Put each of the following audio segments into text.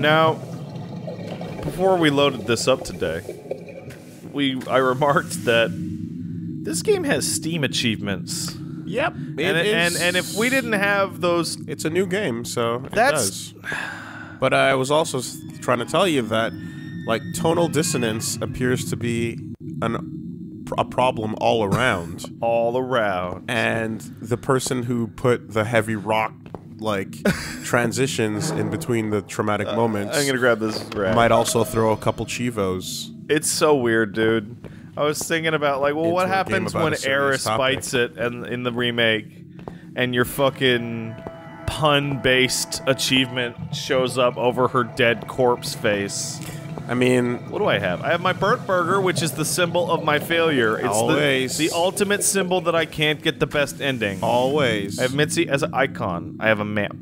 Now, before we loaded this up today, we I remarked that this game has Steam achievements. Yep. and, and and if we didn't have those it's a new game, so it That's-. But I was also trying to tell you that, like, tonal dissonance appears to be an a problem all around, all around, and the person who put the heavy rock like transitions in between the traumatic uh, moments I'm gonna grab this might also throw a couple cheevos. It's so weird, dude. I was thinking about like, well, Into what happens when Eris topic. bites it and in the remake, and your fucking pun-based achievement shows up over her dead corpse face. I mean, What do I have? I have my burnt burger, which is the symbol of my failure. It's Always. the, the ultimate symbol that I can't get the best ending. always. I have Mitzi as an icon. I have a map.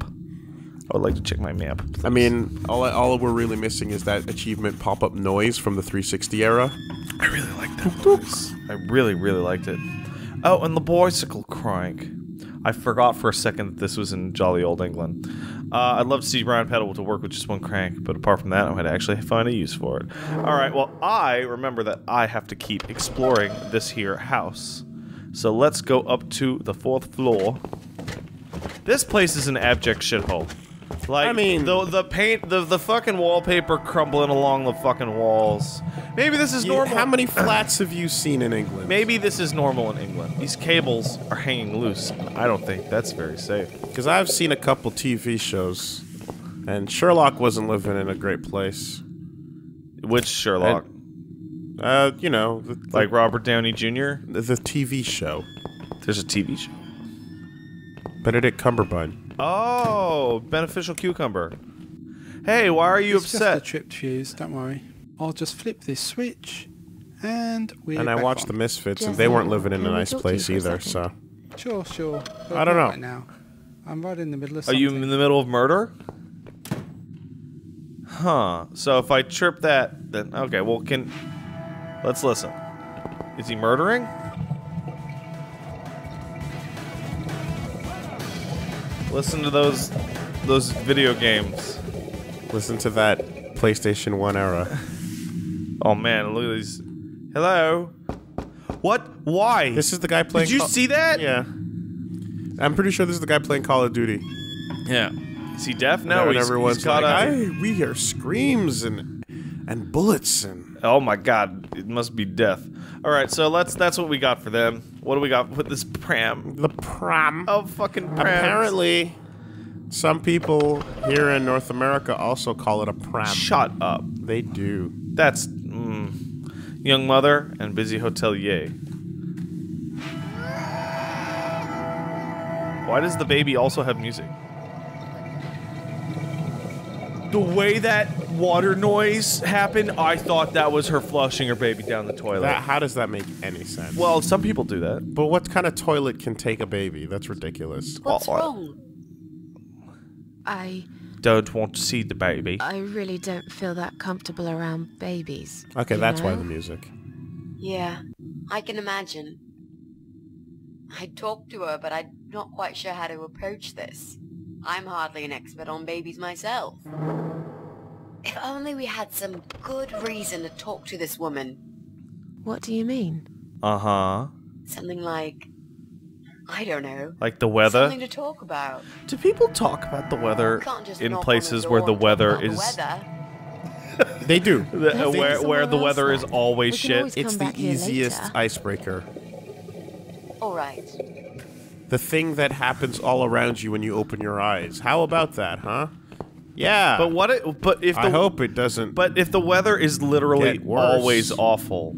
I would like to check my map. I mean, all, all we're really missing is that achievement pop-up noise from the 360 era. I really like that noise. I really, really liked it. Oh, and the bicycle crank. I forgot for a second that this was in jolly old England. Uh, I'd love to see Brian Pedal to work with just one crank, but apart from that, I would actually find a use for it. All right, well, I remember that I have to keep exploring this here house. So let's go up to the fourth floor. This place is an abject shithole. Like I mean- the the paint, the the fucking wallpaper crumbling along the fucking walls. Maybe this is You- normal. how many flats have you seen in England? Maybe this is normal in England. These cables are hanging loose. I don't think that's very safe. Because I've seen a couple TV shows, and Sherlock wasn't living in a great place. Which Sherlock? Uh, you know, the, the- like Robert Downey Jr.? the, the TV show. There's a TV show. Benedict Cumberbatch. Oh, beneficial cucumber. Hey, why are you it's upset? just a trip fuse, don't worry. I'll just flip this switch, and we're And I watched on. The Misfits, and they weren't living in a nice talk to you place for a either, so. Sure, sure. but I don't know. Right now, I'm right in the middle of Are you in the middle of murder? Huh. So if I trip that, then okay. Well, can let's listen. Is he murdering? Listen to those those video games. Listen to that PlayStation 1 era. Oh man, look at these. Hello. What? Why? This is the guy playing. Did you Call- see that? Yeah. I'm pretty sure this is the guy playing Call of Duty. Yeah. Is he deaf? No. and he's, everyone's he's like, a. We hear screams and and bullets and Oh my god, it must be death. All right, so let's. That's what we got for them. What do we got with this pram? the pram. Oh fucking pram. Apparently, some people here in North America also call it a pram. Shut up. They do. That's mm, young mother and busy hotelier. Why does the baby also have music? The way that water noise happened, I thought that was her flushing her baby down the toilet. That, how does that make any sense? well, some people do that. but what kind of toilet can take a baby? That's ridiculous. What's Oh, uh, I- wrong? I Don't want to see the baby. I really don't feel that comfortable around babies. Okay, you that's why the music. Yeah, I can imagine. I talked to her, but I'm not quite sure how to approach this. I'm hardly an expert on babies myself. If only we had some good reason to talk to this woman. What do you mean? Uh huh. Something like, I don't know, Like the weather. something to talk about. Do people talk about the weather in places the where the weather about the is weather. They do. the- Let's where where the weather else is always We shit? always It's the easiest later. icebreaker. All right. The thing that happens all around you when you open your eyes. How about that, huh? Yeah. But what? It, but if the I hope it doesn't. But if the weather is literally always awful,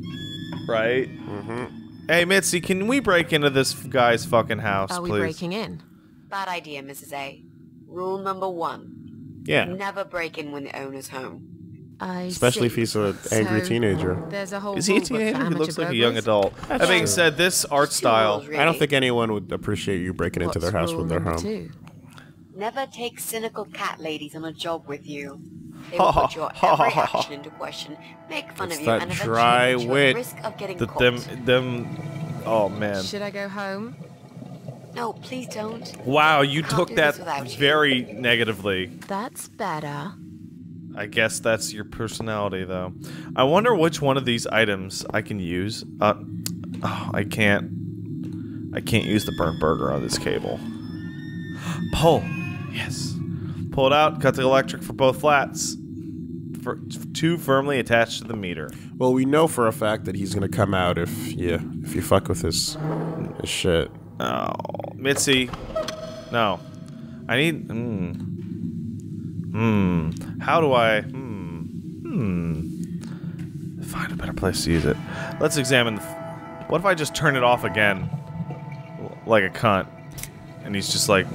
right? Mm-hmm. Hey Mitzi, can we break into this guy's fucking house, Are we please? breaking in? Bad idea, Mrs. A. Rule number one. yeah. Never break in when the owner's home. I Especially if he's an angry So, teenager. There's a whole Is he a rule book for teenager? He looks like a young burglars. adult. That being true. said, this art Two style. rules, I don't think anyone would appreciate you breaking into their house rule with their home. two? Never take cynical cat ladies on a job with you. They will put your Ha, ha, every ha, ha. action into question, make fun It's of you, and eventually dry put you at wit. risk of getting The, caught. them, them. Oh man! Should I go home? No, please don't. Wow, you Can't took do that this you. very negatively. That's better. I guess that's your personality, though. I wonder which one of these items I can use. Uh, oh, I can't. I can't use the burnt burger on this cable. Pull. Yes. Pull it out. Cut the electric for both flats. For, two firmly attached to the meter. Well, we know for a fact that he's gonna come out if you if you fuck with his his shit. Oh, Mitzi. No. I need. Hmm. Hmm. How do I. Hmm. Hmm. Find a better place to use it. Let's examine. The f- what if I just turn it off again? Like a cunt. And he's just like.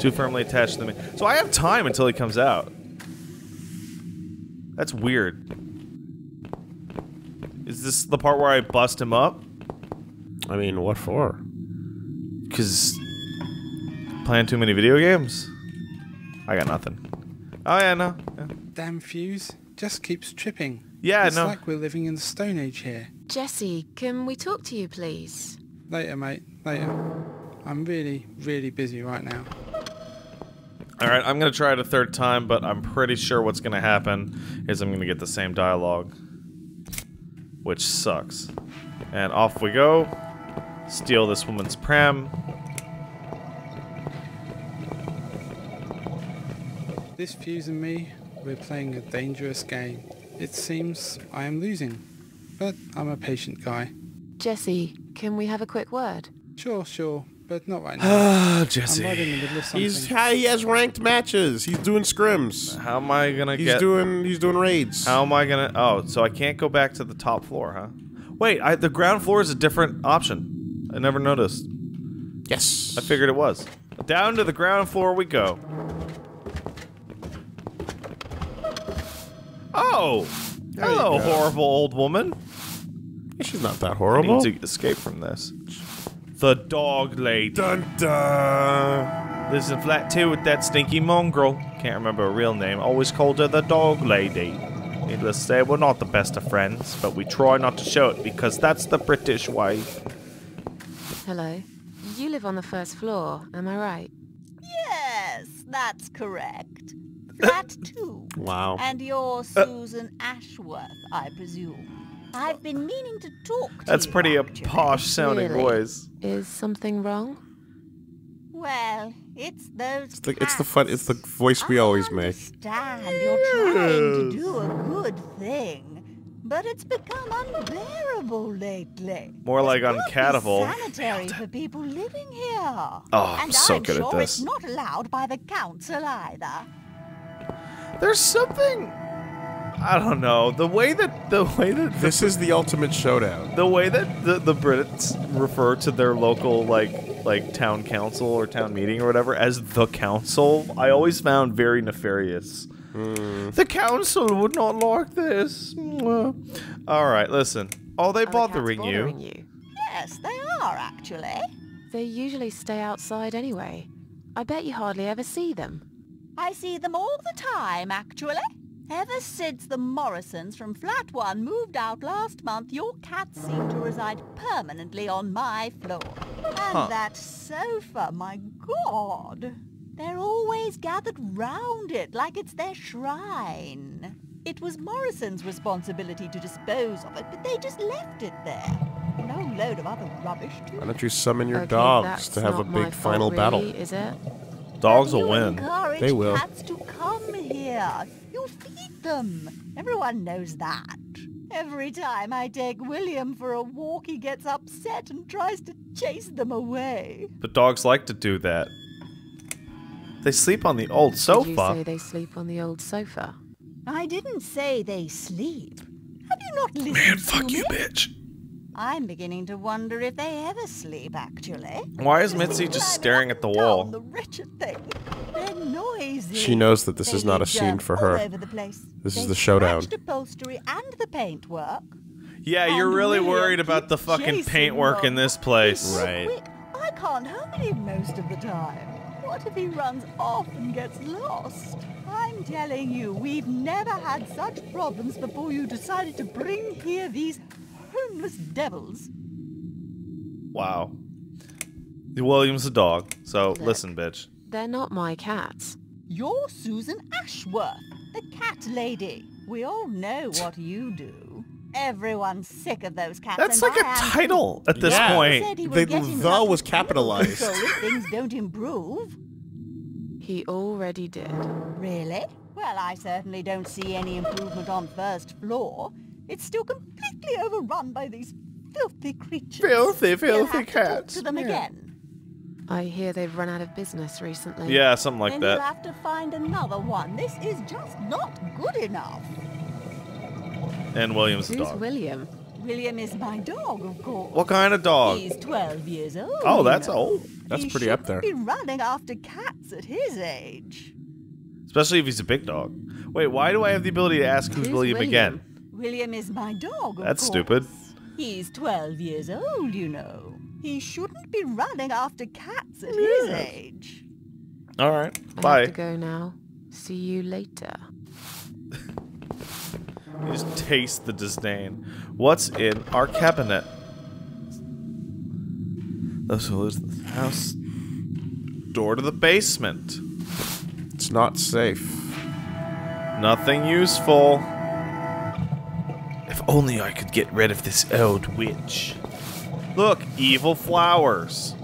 Too firmly attached to me. So I have time until he comes out. That's weird. Is this the part where I bust him up? I mean, what for? Because playing too many video games? I got nothing. Oh, yeah, no. Yeah, Damn fuse just keeps tripping. Yeah, it's no. like we're living in the Stone Age here. Jesse, can we talk to you, please? Later, mate. Later. I'm really, really busy right now. All right, I'm going to try it a third time, but I'm pretty sure what's going to happen is I'm going to get the same dialogue. Which sucks. And off we go. Steal this woman's pram. This fuse and me, we're playing a dangerous game. It seems I am losing, but I'm a patient guy. Jesse, can we have a quick word? Sure, sure, but not right now. Ah, I'm Jesse. right in the middle of something. He's he has ranked matches. He's doing scrims. How am I going to He's get... doing he's doing raids. How am I going to... Oh, so I can't go back to the top floor, huh? Wait, I, the ground floor is a different option. I never noticed. Yes. I figured it was. Down to the ground floor we go. Oh! There Hello, horrible old woman. She's not that I horrible. need to escape from this. The dog lady. Dun dun. Lives in flat two with that stinky mongrel. Can't remember her real name. Always called her the dog lady. Needless to say, we're not the best of friends, but we try not to show it because that's the British way. Hello. You live on the first floor, am I right? Yes, that's correct. Flat too. Wow. And you're uh, Susan Ashworth, I presume. I've been meaning to talk to That's you, pretty a actually. posh sounding Really? voice. Is something wrong? Well, it's those It's the it's the fun it's the voice we always make. I understand you're trying to do a good thing, but it's become unbearable lately. More like It's not uncatable. sanitary for people living here. Oh, I'm and so I'm good at sure this. it's not allowed by the council either. There's something I don't know. The way that the way that the, This is the ultimate showdown. the way that the, the Brits refer to their local like like town council or town meeting or whatever as the council, I always found very nefarious. Hmm. The council would not like this. All right, listen. Are they Are the cats bothering bothering you? you? Yes, they are actually. They usually stay outside anyway. I bet you hardly ever see them. I see them all the time, actually. Ever since the Morrisons from Flat 1 moved out last month, your cats seem to reside permanently on my floor. And Huh. that sofa, my god! They're always gathered round it like it's their shrine. It was Morrison's responsibility to dispose of it, but they just left it there. No load of other rubbish, too. Why don't you summon your Okay, dogs to have a big fault, final battle? Is it? Dogs will win. They will. cats to come here. You feed them. Everyone knows that. Every time I take William for a walk, he gets upset and tries to chase them away. But dogs like to do that. They sleep on the old sofa. Did you sofa. say they sleep on the old sofa? I didn't say they sleep. Have you not listened to me? bitch. I'm beginning to wonder if they ever sleep, actually. Why is Just Mitzi just staring at the wall? The wretched thing. They're noisy. She knows that this They is not a scene for her. over the place. This is the showdown. scratched upholstery and the paintwork. Yeah, you're really worried about the fucking chasing paintwork in this place. Right. Quick, I can't help him most of the time. What if he runs off and gets lost? I'm telling you, we've never had such problems before you decided to bring here these homeless devils. Wow. William's a dog, so listen, bitch. They're not my cats. You're Susan Ashworth, the cat lady. We all know what you do. Everyone's sick of those cats. That's like a I am title at this Yeah. Point. said he The the was capitalized. Control if things don't improve. He already did. Really? Well, I certainly don't see any improvement on first floor. It's still completely overrun by these filthy creatures. Filthy, You'll filthy have to talk cats. to them Yeah. again. I hear they've run out of business recently. Yeah, something like then you'll have to find another one. This is just not good enough. And William's a Who's dog. William? William is my dog, of course. What kind of dog? He's 12 years old. Oh, you that's know. old. That's He pretty up shouldn't there. be running after cats at his age. Especially if he's a big dog. Wait, why do I have the ability to ask who's, Who's William, again? William is my dog, of That's course. stupid. He's 12 years old, you know. He shouldn't be running after cats at his age. All right, I bye. have to go now. See you later. You just taste the disdain. What's in our cabinet? Those who lose the house. Door to the basement. It's not safe. Nothing useful. If only I could get rid of this old witch. Look, evil flowers.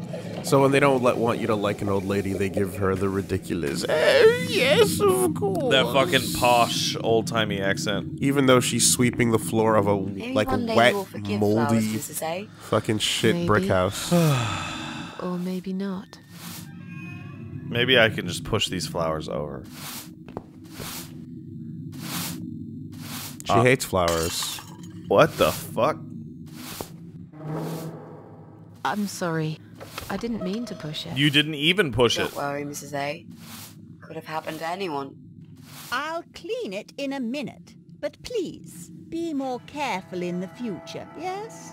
So when they don't let, want you to like an old lady, they give her the ridiculous. Oh yes, of course. That fucking posh, old timey accent. Even though she's sweeping the floor of a Maybe like one wet, you will forgive flowers, moldy, fucking shit brick house. Or maybe not. Maybe I can just push these flowers over. She Uh, hates flowers. What the fuck? I'm sorry. I didn't mean to push it. You didn't even push it. Don't worry, Mrs. A. Could have happened to anyone. I'll clean it in a minute. But please, be more careful in the future, yes?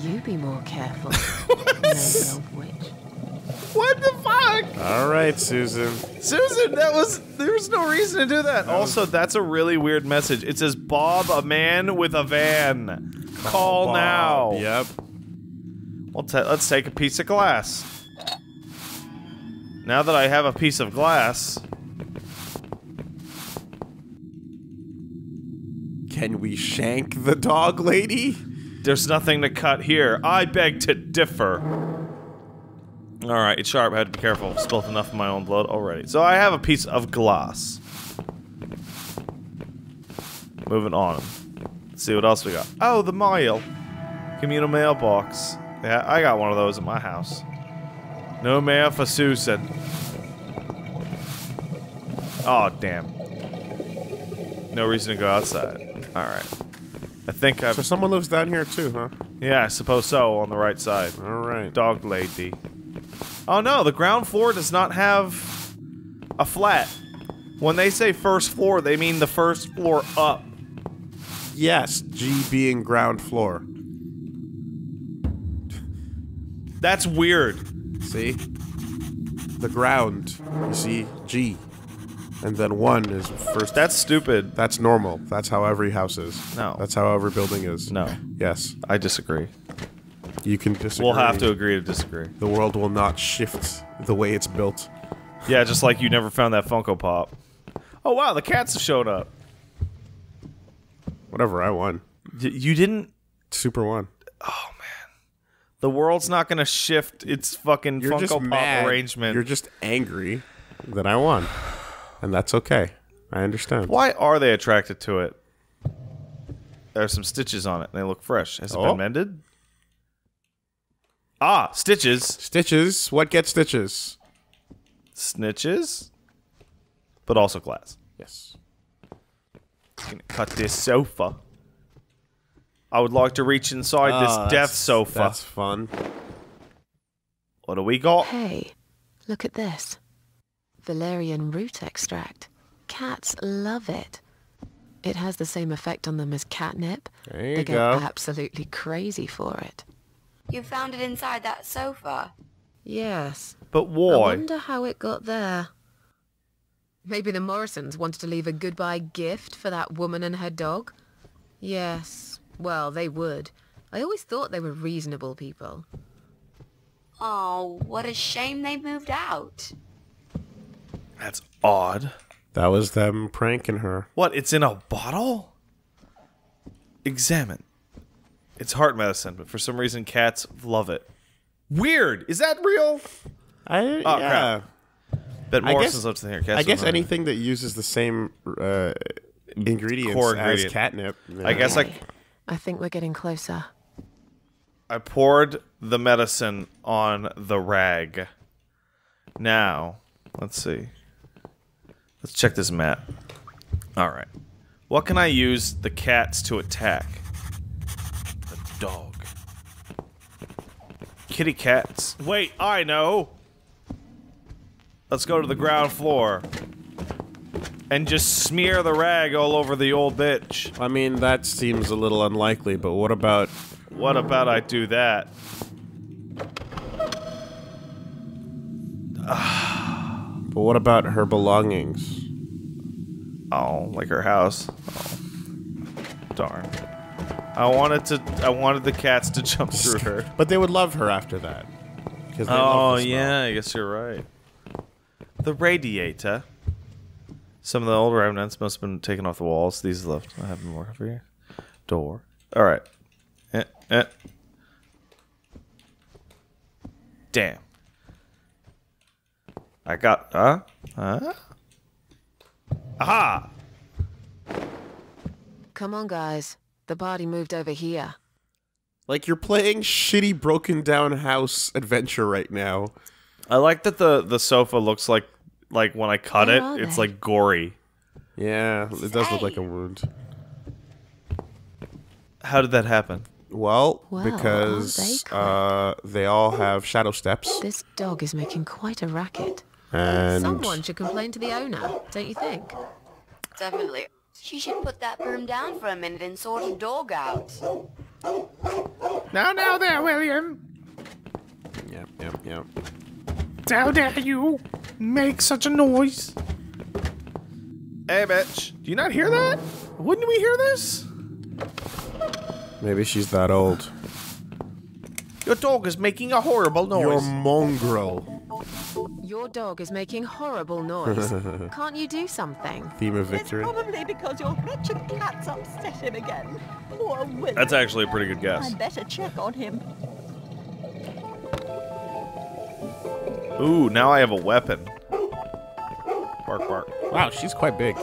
You be more careful. Nosy old witch. What the fuck? All right, Susan. Susan, that was there was no reason to do that. Also, that's a really weird message. It says Bob, a man with a van. Call Bob. now. Yep. Well, ta let's take a piece of glass. Now that I have a piece of glass, Can we shank the dog lady? there's nothing to cut here. I beg to differ. All right, it's sharp. I had to be careful. I've spilled enough of my own blood already. So I have a piece of glass. Moving on. Let's see what else we got. Oh, the mail. Communal mailbox. Yeah, I got one of those at my house. No mail for Susan. Oh, damn. No reason to go outside. Alright. I think I've... So someone lives down here too, huh? Yeah, I suppose so, on the right side. All right. Dog lady. Oh no, the ground floor does not have a flat. When they say first floor, they mean the first floor up. Yes, G being ground floor. That's weird. See? The ground. You see G. And then one is first. That's stupid. That's normal. That's how every house is. No. That's how every building is. No, Yes. I disagree. You can disagree. We'll have to agree to disagree. The world will not shift the way it's built. Yeah, just like you never found that Funko Pop. Oh wow, the cats have showed up. Whatever, I won. Y- you didn't. Super one. Oh man. The world's not gonna shift its fucking You're Funko Pop mad. arrangement. You're just angry that I won. And that's okay. I understand. Why are they attracted to it? There's some stitches on it. and They look fresh. Has it Oh. been mended? Ah, stitches. Stitches. What gets stitches? Snitches. But also glass. Yes. Gonna cut this sofa. I would like to reach inside Ah, this death sofa. That's fun. What do we got? Hey, Look at this. Valerian root extract. Cats love it. It has the same effect on them as catnip. There you they get go. absolutely crazy for it. You found it inside that sofa. Yes. But why? I wonder how it got there. Maybe the Morrisons wanted to leave a goodbye gift for that woman and her dog? Yes. Well, they would. I always thought they were reasonable people. Oh, what a shame they moved out. That's odd. That was them pranking her. What? It's in a bottle? Examine. It's heart medicine, but for some reason cats love it. Weird. Is that real? I Oh, yeah. crap. Bet I Morrison's guess- loves to hear cats. I guess anything that uses the same uh, ingredients Core as ingredient. catnip. I guess I, I think we're getting closer. I poured the medicine on the rag. Now, let's see. Let's check this map. All right. What can I use the cats to attack? The dog. Kitty cats. Wait, I know. Let's go to the ground floor. And just smear the rag all over the old bitch. I mean, that seems a little unlikely, but what about What about I do that? but what about her belongings? Oh, like her house. Oh. Darn. I wanted to. I wanted the cats to jump through her. But they would love her after that. 'Cause they Oh love yeah, I guess you're right. The radiator. Some of the old remnants must have been taken off the walls. These left. I have more over here. Door. All right. Eh, eh. Damn. I got. Huh? Huh? Aha! Come on, guys. The body moved over here. Like you're playing shitty broken down house adventure right now. I like that the the sofa looks like like when I cut Where it, it's like gory. Yeah, it does look like a wound. How did that happen? Well, Well, because they uh, they all have shadow steps, This dog is making quite a racket. and Someone should complain to the owner, don't you think? Definitely. She should put that broom down for a minute and sort a dog out. Now, now there, William. Yep, yep, yep. How dare you make such a noise? Hey, bitch. Do you not hear that? Wouldn't we hear this? Maybe she's that old. Your dog is making a horrible noise. You're noise. mongrel. Your dog is making horrible noise. Can't you do something? Theme of It's victory. probably because your wretched cat's upset him again. Poor William. That's actually a pretty good guess. I'd better check on him. Ooh, now I have a weapon. Bark, bark. Wow, she's quite big.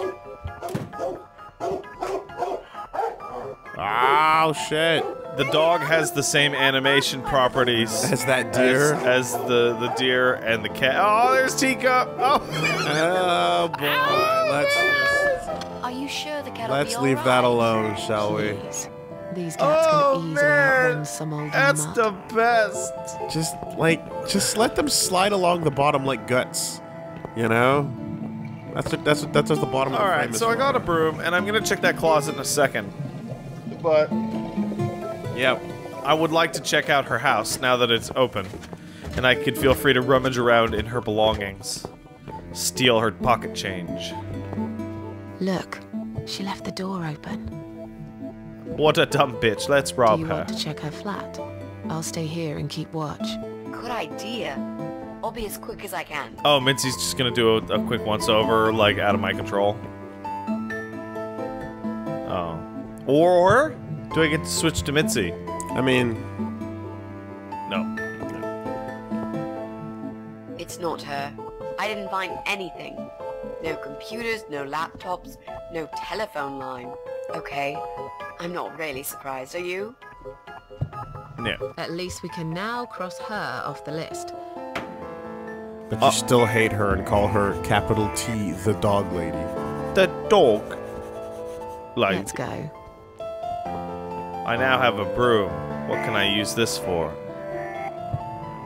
Oh shit! The dog has the same animation properties As that deer. as the, the deer and the cat. Oh, there's Teacup. Oh. Oh boy, let's just Are you sure the cat'll let's be leave that alone, shall we? These cats Oh, can easily man. outrun some old That's mutt. the best. Just like, just let them slide along the bottom like guts. You know? That's what, that's what, that's what the bottom of All the frame right, is so I got a broom, and I'm gonna check that closet in a second. But Yep. I would like to check out her house now that it's open, and I could feel free to rummage around in her belongings, steal her pocket change. Look, she left the door open. What a dumb bitch. Let's Do rob you her. want to check her flat? I'll stay here and keep watch. Good idea. I'll be as quick as I can. Oh, Mitzi's just gonna do a, a quick once over, like out of my control. Oh. Or do I get to switch to Mitzi? I mean, No. It's not her. I didn't find anything. No computers, no laptops, no telephone line. Okay, I'm not really surprised, are you? No. At least we can now cross her off the list. but you still hate her and call her capital T, the dog lady. The dog. Like, Let's go. I now have a broom. What can I use this for?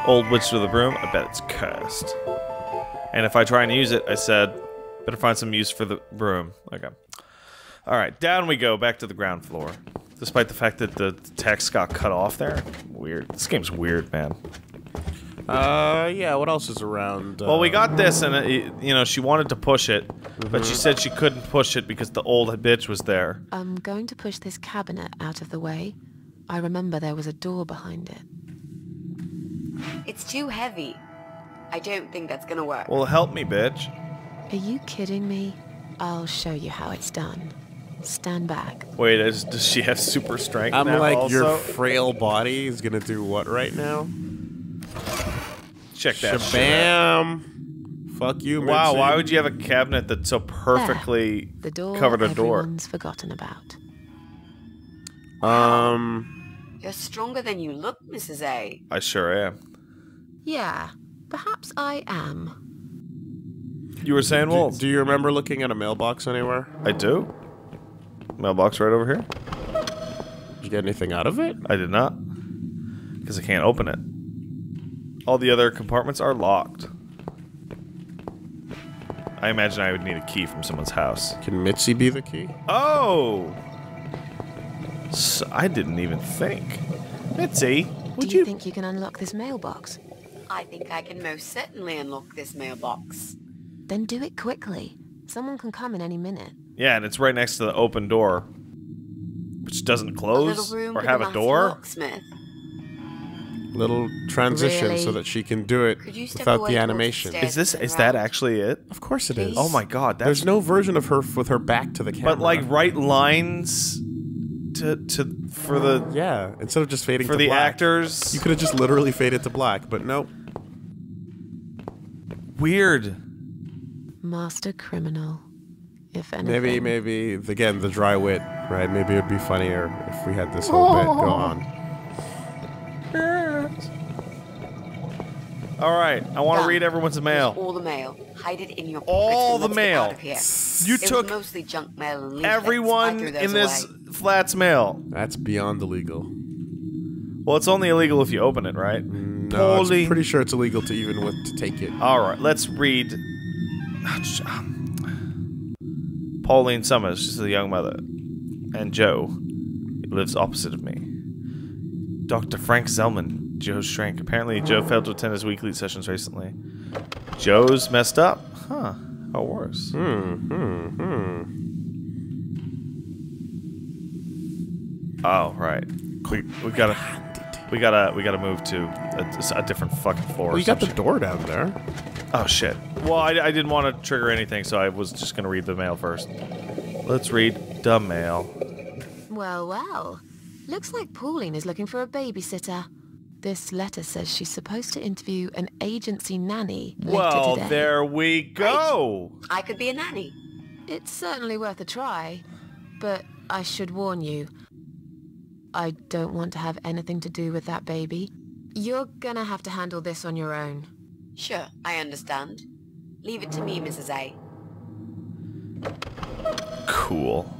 Old witch with a broom? I bet it's cursed. And if I try and use it, I said, better find some use for the broom. Okay. All right, down we go, back to the ground floor. Despite the fact that the text got cut off there. Weird. This game's weird, man. Uh, yeah. What else is around? Well, we Uh, got this, and it, you know she wanted to push it, but she said she couldn't push it because the old bitch was there. I'm going to push this cabinet out of the way. I remember there was a door behind it. It's too heavy. I don't think that's gonna work. Well, help me, bitch. Are you kidding me? I'll show you how it's done. Stand back. Wait, is, does she have super strength I'm now like also? your frail body is gonna do what right now? Check that shit out. Shabam! Fuck you, Wow, Mitzi. why would you have a cabinet that so perfectly The door covered a door? everyone's forgotten about. Um, You're stronger than you look, Mrs. A. I sure am. Yeah, perhaps I am. You were saying, do, do you remember looking at a mailbox anywhere? I do. Mailbox right over here. Did you get anything out of it? I did not. Because I can't open it. All the other compartments are locked. I imagine I would need a key from someone's house. Can Mitzi be the key? Oh! So I didn't even think. Mitzi, would Do you, you... think you can unlock this mailbox? I think I can most certainly unlock this mailbox. Then do it quickly. Someone can come in any minute. Yeah, and it's right next to the open door. Which doesn't close little room or for have the a master door. locksmith. Little transition so that she can do it Could you step without the towards the animation. Is this is that actually it? Of course it is. Oh my god, that's There's no version of her with her back to the camera. but like right lines to to for the yeah, instead of just fading for to the black, actors. you could have just literally faded to black, but nope. Weird. Master criminal. If anything. Maybe, maybe again the dry wit, right? Maybe it'd be funnier if we had this whole bit go on. All right, I want to read everyone's mail. All the mail. Hide it in your All pockets and the mail. out of here. You it took mostly junk mail and leaflets. I Everyone threw those in this away. flat's mail. That's beyond illegal. Well, it's only illegal if you open it, right? Mm, no, Holy- I'm pretty sure it's illegal to even with to take it. All right, let's read. Pauline Summers, she's a young mother, and Joe who lives opposite of me. Dr. Frank Zellman, Joe's shrank. Apparently, Joe failed to attend his weekly sessions recently. Joe's messed up, huh? Or worse. Hmm, hmm, hmm. Oh, right. We we gotta we gotta we gotta move to a, a different fucking floor. Well, or you got the shit. door down there. Oh shit. Well, I, I didn't want to trigger anything, so I was just gonna read the mail first. Let's read the mail. Well, well. Looks like Pauline is looking for a babysitter. This letter says she's supposed to interview an agency nanny later Well, today. there we go. I could be a nanny. It's certainly worth a try, but I should warn you. I don't want to have anything to do with that baby. You're gonna have to handle this on your own. Sure, I understand. Leave it to me, Mrs. A. Cool.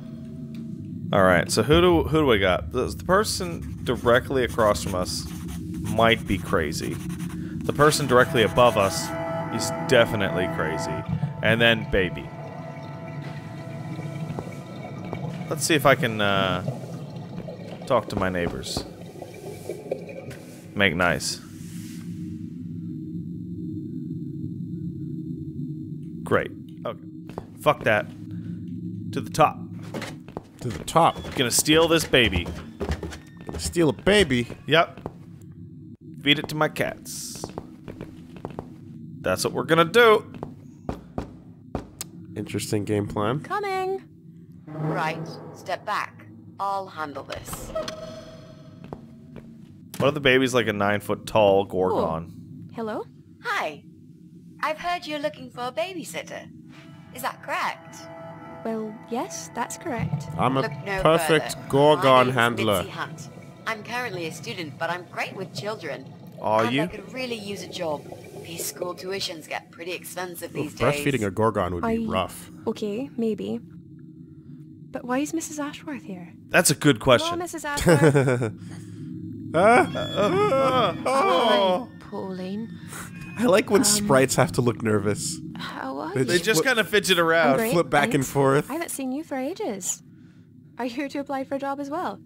All right. So who do who do we got? The, the person directly across from us might be crazy. The person directly above us is definitely crazy. And then baby. Let's see if I can uh, talk to my neighbors. Make nice. Great. Okay. Fuck that. To the top. To the top. Gonna steal this baby. Steal a baby. Yep. Feed it to my cats. That's what we're gonna do. Interesting game plan. Coming! Right, step back. I'll handle this. What if the baby's like a nine foot tall Gorgon? Hello? Hi. I've heard you're looking for a babysitter. Is that correct? Well, yes, that's correct. I'm a Look no perfect further. Gorgon handler. Hunt. I'm currently a student, but I'm great with children. Are and you? I could really use a job. These school tuitions get pretty expensive Ooh, these breastfeeding days. a Gorgon would be I- rough. Okay, maybe. But why is Mrs. Ashworth here? That's a good question. Hello, question. Mrs. Ashworth. Ah, Uh, oh. Pauline. I like when Um, sprites have to look nervous. How are They you? They just kind of fidget around. great, flip back and forth. I haven't seen you for ages. Are you here to apply for a job as well?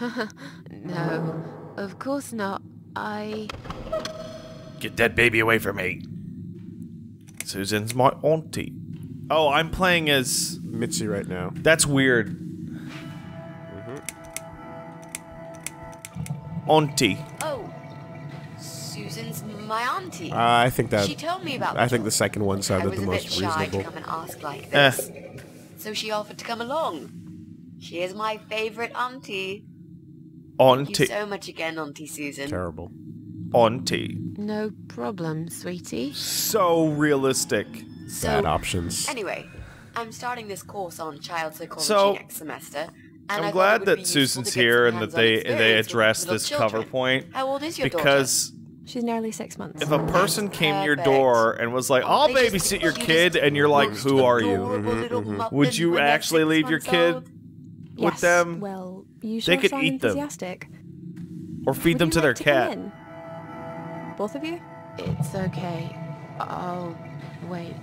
No, of course not. I. Get that baby away from me. Susan's my auntie. Oh, I'm playing as. Mitzi right now. That's weird. Auntie. Oh, Susan's my auntie. Uh, I think that. she told me about. I think the second one I sounded was the a most bit shy reasonable. to come and ask like Eh. this, so she offered to come along. She is my favorite auntie. Thank you Auntie. so much again, Auntie Susan. Terrible. Auntie. No problem, sweetie. So realistic. So, Bad options. anyway, I'm starting this course on child psychology So, next semester. And I I'm thought glad would be that Susan's to get here and that hands-on they they experience with address little this children. cover point How old is your daughter? because She's nearly six months. if a person came to your door and was like, "I'll they just babysit your kid," and you're like, "Who are you?" adorable mm-hmm, little mm-hmm. muffin Would you actually leave your kid old. with yes. them? Well, you They could sound eat them. Or feed Would them you to their like to come cat? in? Both of you? It's okay. I'll wait.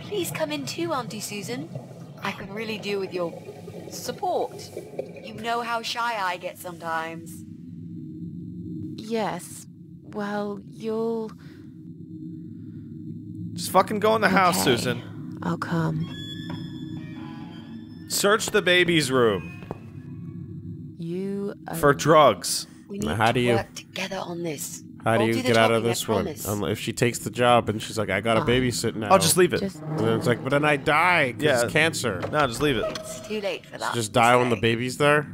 Please come in too, Auntie Susan. I can really do with your support. You know how shy I get sometimes. Yes. Well, you'll. Just fucking go in the house, Susan. I'll come. Search the baby's room You. For drugs. We need how to do you- work together on this. How do I'll you the get out of talking, I this one? Um, if she takes the job and she's like, I got to Fine. babysit now. I'll just leave it. Just. And then it's like, but then I die because Yeah. it's cancer. No, just leave it. It's too late for that. Just die when the baby's there,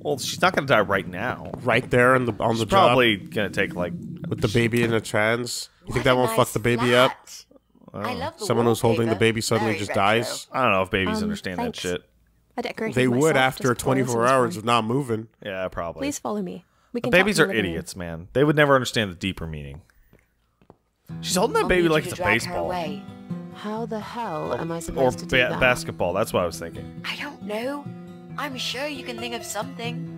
Well, she's not gonna die right now. right there on the on She's the job probably gonna take like with the baby in its hands. You think that won't nice fuck the baby up? flat. I love the Someone who's holding the baby suddenly Very just retro. dies. I don't know if babies Um, understand thanks. that shit. I decorated They would after just pour this in 24 hours of not moving. Yeah, probably. Please follow me. We can babies are the living room. idiots, man. They would never understand the deeper meaning. She's holding that I'll baby like it's a baseball away. How the hell am I or supposed to do ba- that? basketball. That's what I was thinking. I don't know. I'm sure you can think of something.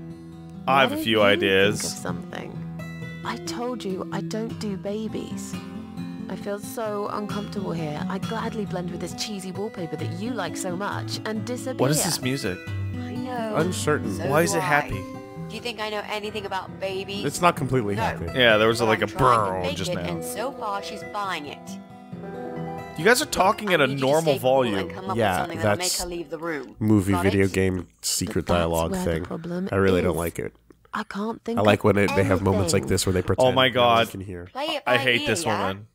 I have Why a few ideas. Think of something. I told you I don't do babies. I feel so uncomfortable here. I gladly blend with this cheesy wallpaper that you like so much and disappear. What is this music? I know. Uncertain. So Why is do it I. happy? Do you think I know anything about babies? It's not completely No. happy. Yeah, there was a, But like a I'm trying to burr make just it, now. And so far, she's buying it. You guys are talking I at a need you to normal stay cool volume. Yeah, with that'll make that's her leave the room. Movie, Got video it? game, secret dialogue thing. I really don't like it. I can't think. I like of when it, they have moments like this where they oh pretend. Oh my no one God. can hear. I hate ear, this yeah? woman.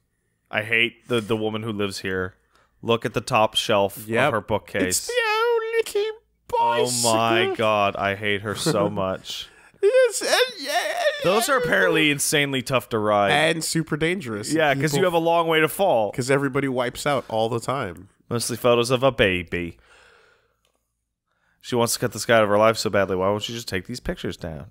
I hate the the woman who lives here. Look at the top shelf Yep. of her bookcase. It's the only key Oh my god, I hate her so much. Yes, and, yeah, Those are apparently insanely tough to ride. and super dangerous. Yeah, because you have a long way to fall. because everybody wipes out all the time. Mostly photos of a baby. She wants to cut this guy out of her life so badly. Why won't she just take these pictures down?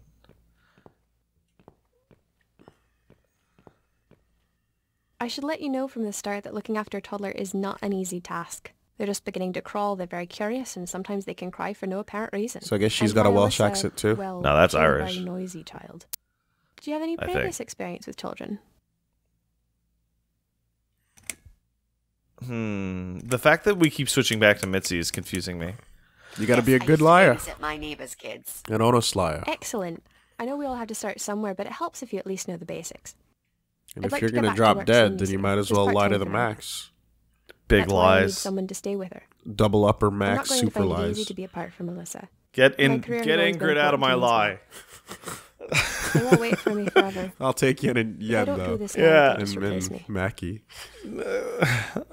I should let you know from the start that looking after a toddler is not an easy task. They're just beginning to crawl, they're very curious, and sometimes they can cry for no apparent reason. So I guess she's And got a Welsh accent too. Well, No, that's Irish. A very noisy child. Do you have any previous experience with children? Hmm. The fact that we keep switching back to Mitzi is confusing me. You got to Yes, be a good used liar, babysit my neighbor's kids. an honest liar. Excellent. I know we all have to start somewhere, but it helps if you at least know the basics. And I'd if like you're to gonna back to drop dead, then you might as well lie part-time to the for now. max. Big That's why I need lies. someone to stay with her. Double upper I'm max not going super to find it easy lies. to be apart from Melissa. Get My in. Get has Ingrid out of my lie. to me They won't wait for me forever. I'll take you in If I yen don't do though, this Yeah. now, and, and. Mackie.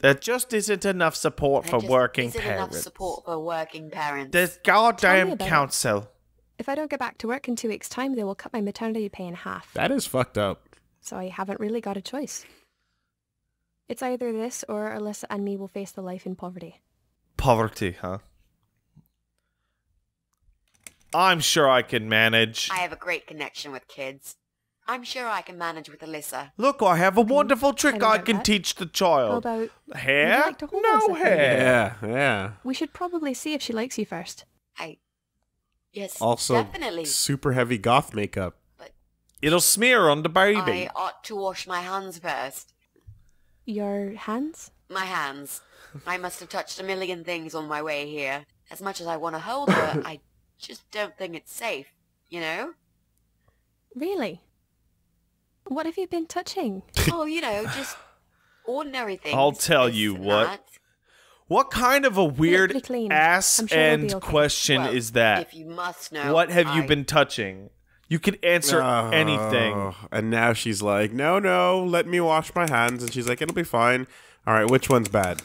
There just isn't enough support There for just working isn't parents. enough support for working parents. There's goddamn about it. council. If I don't get back to work in two weeks' time, they will cut my maternity pay in half. That is fucked up. So I haven't really got a choice. It's either this or Alyssa and me will face the life in poverty. Poverty, huh? I'm sure I can manage. I have a great connection with kids. I'm sure I can manage with Alyssa. Look, I have a wonderful trick I don't I get can that. teach the How child. about Hair? Would you like no us a bit? hair. Yeah, yeah. we should probably see if she likes you first. I Yes, Also, definitely. super heavy goth makeup. It'll smear on the baby. I ought to wash my hands first. Your hands? My hands. I must have touched a million things on my way here. As much as I want to hold her, I just don't think it's safe. You know? Really? What have you been touching? oh, you know, just ordinary things. I'll tell you what. that. What kind of a weird be clean. ass sure end okay. question Well, is that? If you must know, What have you been touching? You could answer Oh, anything. And now she's like, no, no, let me wash my hands. And she's like, it'll be fine. All right, which one's bad?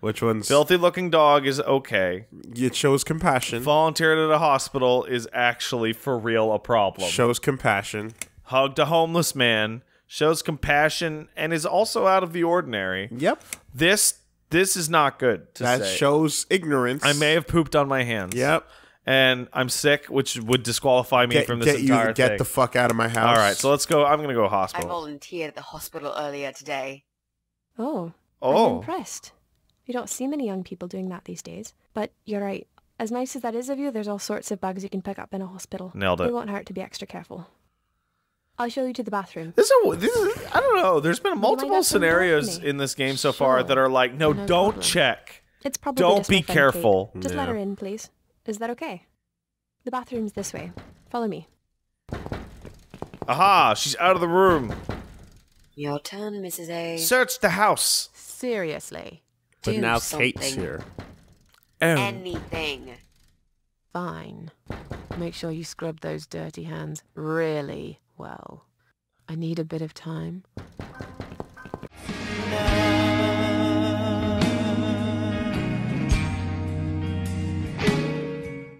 Which one's. Filthy looking dog is okay. It shows compassion. Volunteered at a hospital is actually for real a problem. Shows compassion. Hugged a homeless man, shows compassion, and is also out of the ordinary. Yep. This this is not good to That say. shows ignorance. I may have pooped on my hands. Yep. And I'm sick, which would disqualify me Get, from this get entire you, get thing. the fuck out of my house. All right, so let's go. I'm gonna go I hospital. I volunteered at the hospital earlier today. Oh. I'm Oh, impressed. You don't see many young people doing that these days. But you're right. As nice as that is of you, there's all sorts of bugs you can pick up in a hospital. Nailed it. It won't hurt to be extra careful. I'll show you to the bathroom. this is, this is I don't know. There's been multiple scenarios in this game so far Sure. that are like, no, No don't problem. check. It's probably Don't be my friend Kate. careful. Just let her in, please. Is that okay? The bathroom's this way. Follow me. Aha! She's out of the room. Your turn, Mrs. A. Search the house. Seriously. But Do now something. Kate's here. Oh. Anything. Fine. Make sure you scrub those dirty hands really well. I need a bit of time.